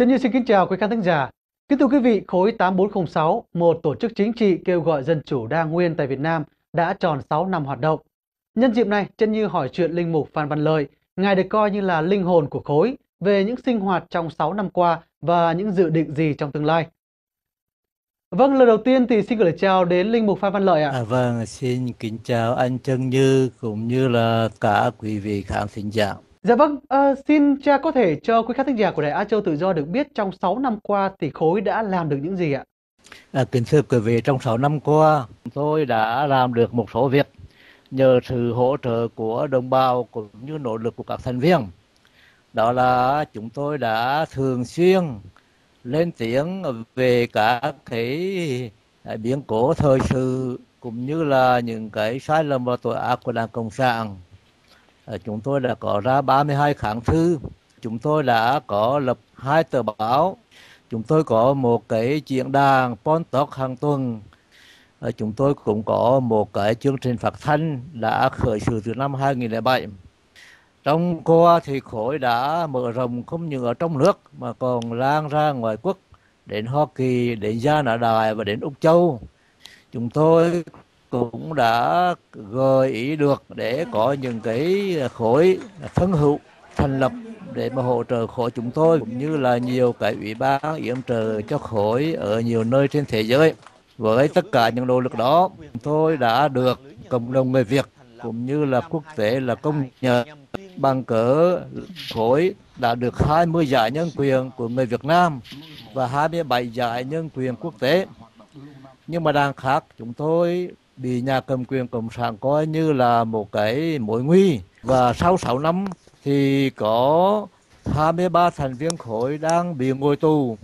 Trần Như xin kính chào quý khán thính giả. Kính thưa quý vị, khối 8406, một tổ chức chính trị kêu gọi dân chủ đa nguyên tại Việt Nam đã tròn 6 năm hoạt động. Nhân dịp này, Trân Như hỏi chuyện linh mục Phan Văn Lợi, ngài được coi như là linh hồn của khối, về những sinh hoạt trong 6 năm qua và những dự định gì trong tương lai. Vâng, lời đầu tiên thì xin gửi lời chào đến linh mục Phan Văn Lợi ạ. À, vâng, xin kính chào anh Trân Như cũng như là cả quý vị khán thính giả. Dạ vâng, à, xin cha có thể cho quý khán thính giả của Đài Á Châu Tự Do được biết trong 6 năm qua thì khối đã làm được những gì ạ? À, kính thưa quý vị, trong 6 năm qua tôi đã làm được một số việc nhờ sự hỗ trợ của đồng bào cũng như nỗ lực của các thành viên. Đó là chúng tôi đã thường xuyên lên tiếng về cả cái à, biến cố thời sự cũng như là những cái sai lầm và tội ác của Đảng Cộng sản Ờ, chúng tôi đã có ra 32 kháng thư. Chúng tôi đã có lập hai tờ báo. Chúng tôi có một cái diễn đàn podcast hàng tuần. Ờ, chúng tôi cũng có một cái chương trình phát thanh đã khởi sự từ năm 2007 trong qua thì khối đã mở rộng không những ở trong nước mà còn lan ra ngoài quốc đến Hoa Kỳ, đến Gia Nã Đài và đến Úc Châu. Chúng tôi cũng đã gợi ý được để có những cái khối thân hữu, thành lập để mà hỗ trợ khối chúng tôi, cũng như là nhiều cái ủy ban yểm trợ cho khối ở nhiều nơi trên thế giới. Với tất cả những nỗ lực đó, tôi đã được cộng đồng người Việt cũng như là quốc tế là công nhận bằng cỡ khối đã được 20 giải nhân quyền của người Việt Nam và 27 giải nhân quyền quốc tế. Nhưng mà đang khác, chúng tôi bị nhà cầm quyền cộng sản coi như là một cái mối nguy và sau 6 năm thì có 23 thành viên khối đang bị ngồi tù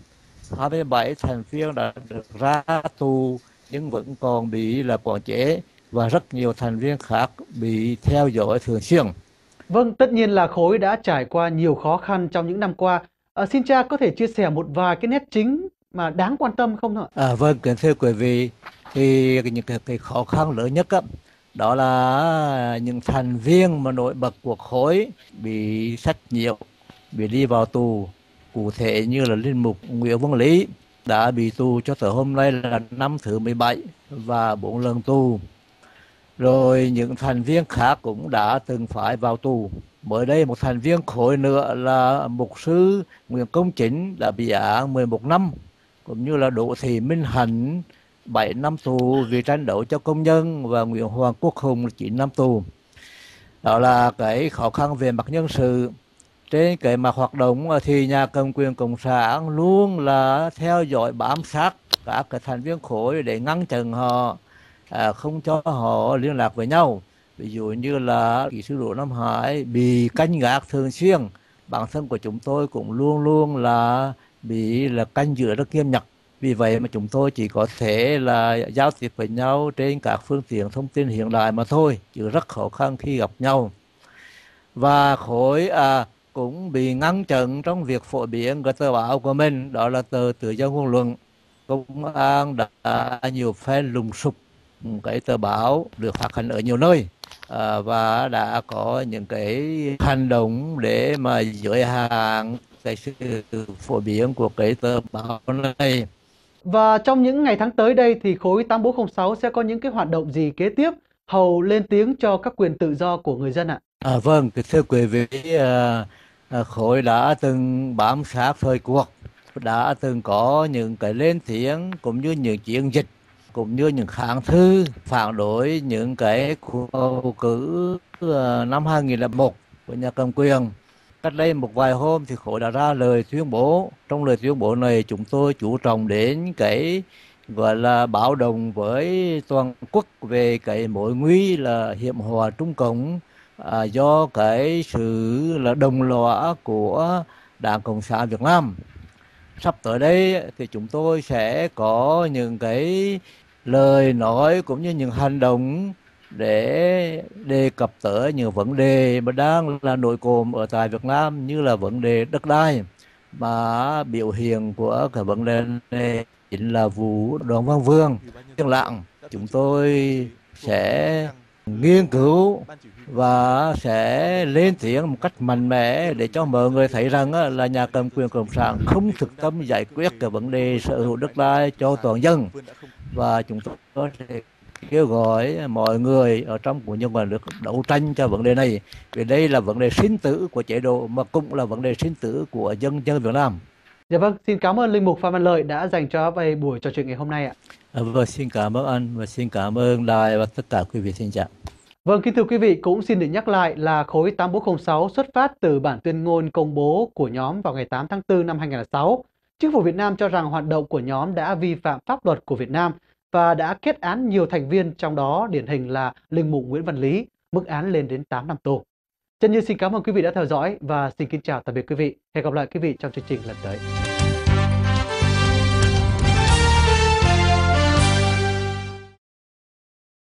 27 thành viên đã được ra tù nhưng vẫn còn bị là quản chế và rất nhiều thành viên khác bị theo dõi thường xuyên. Vâng, tất nhiên là khối đã trải qua nhiều khó khăn trong những năm qua. À, xin cha có thể chia sẻ một vài cái nét chính mà đáng quan tâm không ạ? À, vâng, kính thưa quý vị, thì những cái, cái khó khăn lớn nhất đó, đó là những thành viên mà nổi bật của khối bị sách nhiễu bị đi vào tù. Cụ thể như là linh mục Nguyễn Văn Lý đã bị tù cho tới hôm nay là năm thứ 17 và bốn lần tù. Rồi những thành viên khác cũng đã từng phải vào tù. Mới đây một thành viên khối nữa là mục sư Nguyễn Công Chính đã bị án 11 năm cũng như là Đỗ Thị Minh Hạnh 7 năm tù vì tranh đấu cho công nhân và Nguyễn Hoàng Quốc Hùng 9 năm tù. Đó là cái khó khăn về mặt nhân sự. Trên cái mặt hoạt động thì nhà cầm quyền Cộng sản luôn là theo dõi bám sát các cái thành viên khối để ngăn chặn họ, à, không cho họ liên lạc với nhau. Ví dụ như là kỹ sư Đỗ Nam Hải bị canh gác thường xuyên. Bản thân của chúng tôi cũng luôn luôn là bị là canh giữa rất nghiêm ngặt vì vậy mà chúng tôi chỉ có thể là giao tiếp với nhau trên các phương tiện thông tin hiện đại mà thôi chứ rất khó khăn khi gặp nhau. Và khối à, cũng bị ngăn chặn trong việc phổ biến cái tờ báo của mình đó là tờ tự do ngôn luận. Công an đã nhiều phen lùng sụp cái tờ báo được phát hành ở nhiều nơi à, và đã có những cái hành động để mà giới hạn cái sự phổ biến của cái tờ báo này và trong những ngày tháng tới đây thì khối 8406 sẽ có những cái hoạt động gì kế tiếp hầu lên tiếng cho các quyền tự do của người dân ạ? À, vâng, thưa quý vị, à, à, khối đã từng bám sát thời cuộc, đã từng có những cái lên tiếng cũng như những chiến dịch cũng như những kháng thư phản đối những cái cuộc bầu cử à, năm 2001 của nhà cầm quyền Cách đây một vài hôm thì hội đã ra lời tuyên bố. Trong lời tuyên bố này chúng tôi chú trọng đến cái gọi là báo đồng với toàn quốc về cái mối nguy là hiểm hòa Trung Cộng à, do cái sự là đồng lõa của Đảng Cộng sản Việt Nam. Sắp tới đây thì chúng tôi sẽ có những cái lời nói cũng như những hành động để đề cập tới những vấn đề mà đang là nội cộm ở tại Việt Nam như là vấn đề đất đai. Mà biểu hiện của cái vấn đề này chính là vụ Đoàn Văn Vương Tiên Lạng. Chúng tôi sẽ nghiên cứu và sẽ lên tiếng một cách mạnh mẽ để cho mọi người thấy rằng ờ, là nhà cầm quyền cộng sản không thực tâm giải quyết cái vấn đề sở hữu đất đai cho toàn dân. Và chúng tôi sẽ kêu gọi mọi người ở trong của nhân ngoài nước đấu tranh cho vấn đề này vì đây là vấn đề sinh tử của chế độ mà cũng là vấn đề sinh tử của dân dân Việt Nam. Dạ vâng, xin cảm ơn Linh Mục Phan Văn Lợi đã dành cho về buổi trò chuyện ngày hôm nay ạ. À, vâng, xin cảm ơn anh và xin cảm ơn đài và tất cả quý vị xin chào. Vâng, kính thưa quý vị, cũng xin được nhắc lại là khối 8406 xuất phát từ bản tuyên ngôn công bố của nhóm vào ngày 8 tháng 4 năm 2006. Chính phủ Việt Nam cho rằng hoạt động của nhóm đã vi phạm pháp luật của Việt Nam và đã kết án nhiều thành viên, trong đó điển hình là Linh Mục Nguyễn Văn Lý, mức án lên đến 8 năm tù. Trần Như xin cảm ơn quý vị đã theo dõi và xin kính chào tạm biệt quý vị. Hẹn gặp lại quý vị trong chương trình lần tới.